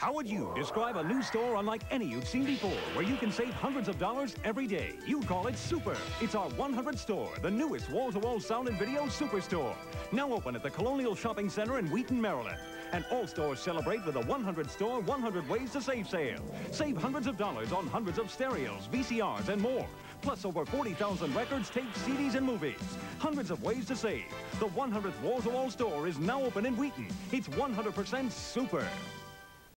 How would you describe a new store unlike any you've seen before, where you can save hundreds of dollars every day? You call it Super. It's our 100 store, the newest wall-to-wall sound and video superstore. Now open at the Colonial Shopping Center in Wheaton, Maryland. And all stores celebrate with a 100 store, 100 ways to save sale. Save hundreds of dollars on hundreds of stereos, VCRs, and more. Plus over 40,000 records, tapes, CDs, and movies. Hundreds of ways to save. The 100th wall-to-wall store is now open in Wheaton. It's 100% super.